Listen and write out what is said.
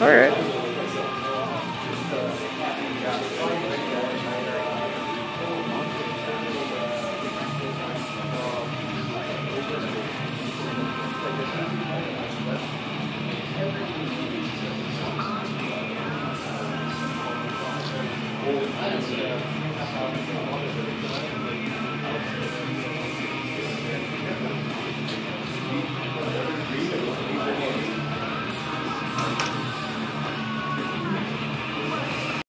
Alright.